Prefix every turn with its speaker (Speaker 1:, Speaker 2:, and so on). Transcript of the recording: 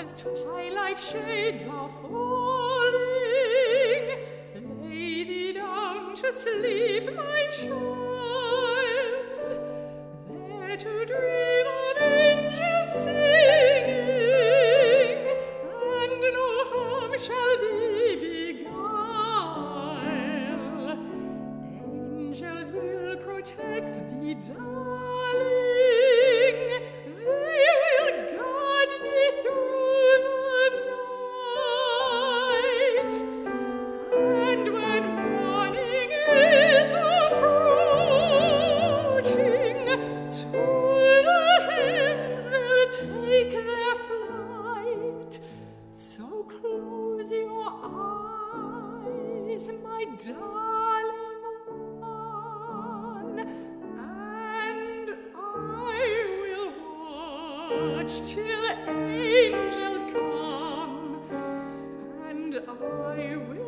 Speaker 1: as twilight shades are falling, lay thee down to sleep, my child, there to dream of angels singing, and no harm shall thee beguile. Angels will protect thee, darling, my darling one, and I will watch till angels come, and I will